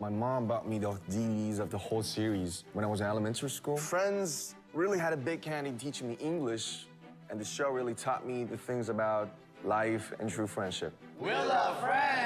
My mom bought me the DVDs of the whole series when I was in elementary school. Friends really had a big hand in teaching me English, and the show really taught me the things about life and true friendship. We're love friends.